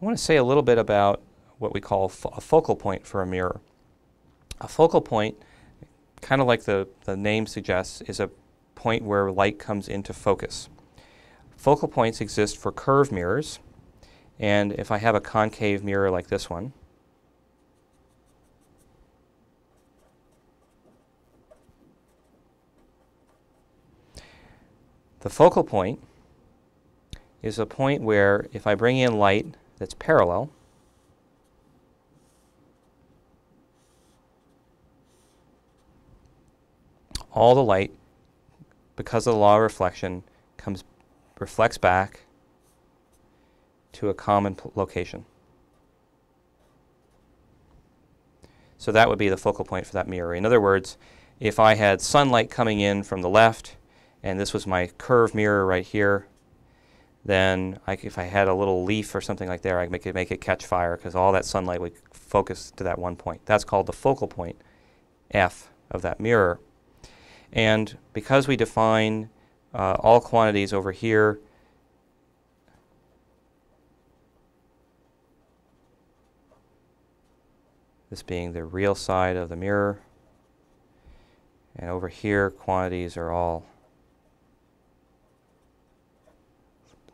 I want to say a little bit about what we call a focal point for a mirror. A focal point, kind of like the, the name suggests, is a point where light comes into focus. Focal points exist for curved mirrors, and if I have a concave mirror like this one, the focal point is a point where if I bring in light that's parallel, all the light, because of the law of reflection, comes reflects back to a common location. So that would be the focal point for that mirror. In other words, if I had sunlight coming in from the left, and this was my curved mirror right here, then I, if I had a little leaf or something like there, I could make it, make it catch fire because all that sunlight would focus to that one point. That's called the focal point, F, of that mirror. And because we define uh, all quantities over here this being the real side of the mirror. And over here, quantities are all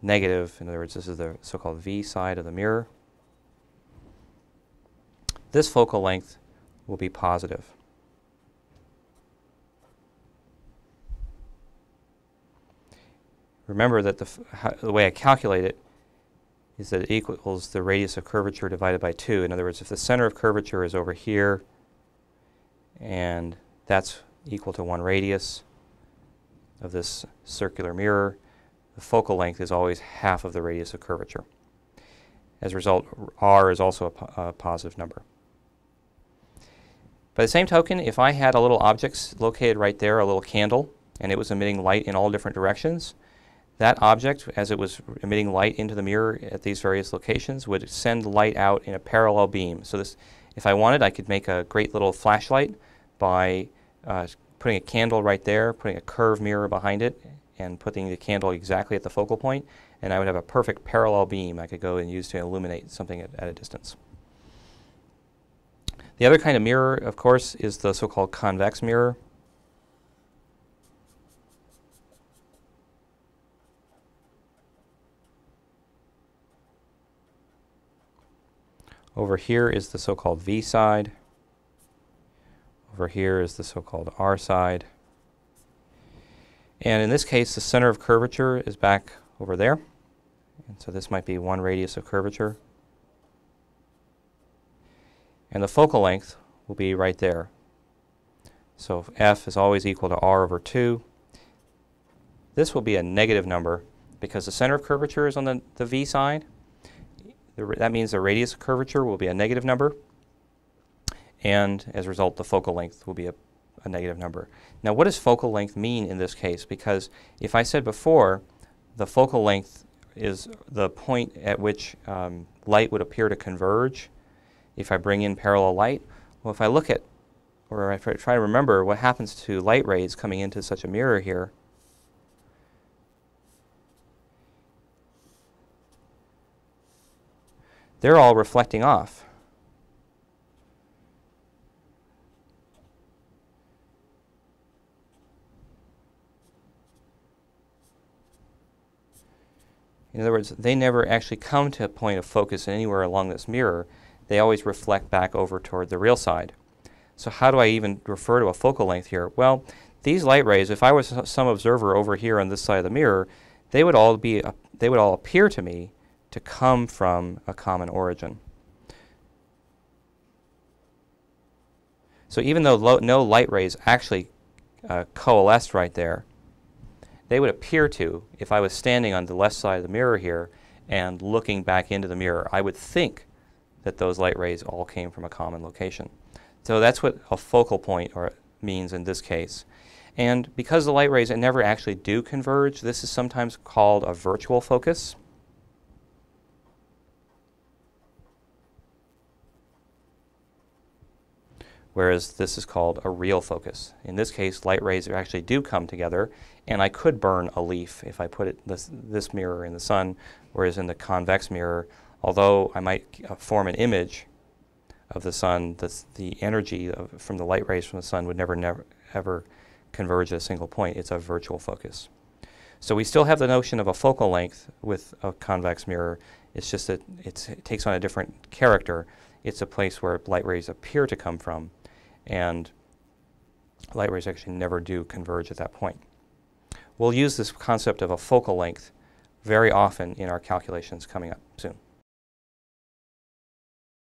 negative. In other words, this is the so-called V side of the mirror. This focal length will be positive. Remember that the, the way I calculate it is that it equals the radius of curvature divided by 2. In other words, if the center of curvature is over here, and that's equal to 1 radius of this circular mirror, the focal length is always half of the radius of curvature. As a result, r is also a, po a positive number. By the same token, if I had a little object located right there, a little candle, and it was emitting light in all different directions, that object, as it was emitting light into the mirror at these various locations, would send light out in a parallel beam. So this, if I wanted, I could make a great little flashlight by uh, putting a candle right there, putting a curved mirror behind it, and putting the candle exactly at the focal point, and I would have a perfect parallel beam I could go and use to illuminate something at, at a distance. The other kind of mirror, of course, is the so-called convex mirror. Over here is the so-called V side. Over here is the so-called R side. And in this case, the center of curvature is back over there. And so this might be one radius of curvature. And the focal length will be right there. So f is always equal to r over 2. This will be a negative number because the center of curvature is on the, the v side that means the radius of curvature will be a negative number, and as a result, the focal length will be a, a negative number. Now, what does focal length mean in this case? Because if I said before, the focal length is the point at which um, light would appear to converge if I bring in parallel light. Well, if I look at, or if I try to remember what happens to light rays coming into such a mirror here, they're all reflecting off. In other words, they never actually come to a point of focus anywhere along this mirror. They always reflect back over toward the real side. So how do I even refer to a focal length here? Well, these light rays, if I was some observer over here on this side of the mirror, they would all be, uh, they would all appear to me to come from a common origin. So even though no light rays actually uh, coalesced right there, they would appear to, if I was standing on the left side of the mirror here and looking back into the mirror, I would think that those light rays all came from a common location. So that's what a focal point or means in this case. And because the light rays never actually do converge, this is sometimes called a virtual focus. Whereas this is called a real focus. In this case, light rays actually do come together, and I could burn a leaf if I put it this, this mirror in the sun, whereas in the convex mirror, although I might uh, form an image of the sun, the, the energy of, from the light rays from the sun would never, never, ever converge at a single point. It's a virtual focus. So we still have the notion of a focal length with a convex mirror. It's just that it's, it takes on a different character. It's a place where light rays appear to come from, and light rays actually never do converge at that point. We'll use this concept of a focal length very often in our calculations coming up soon.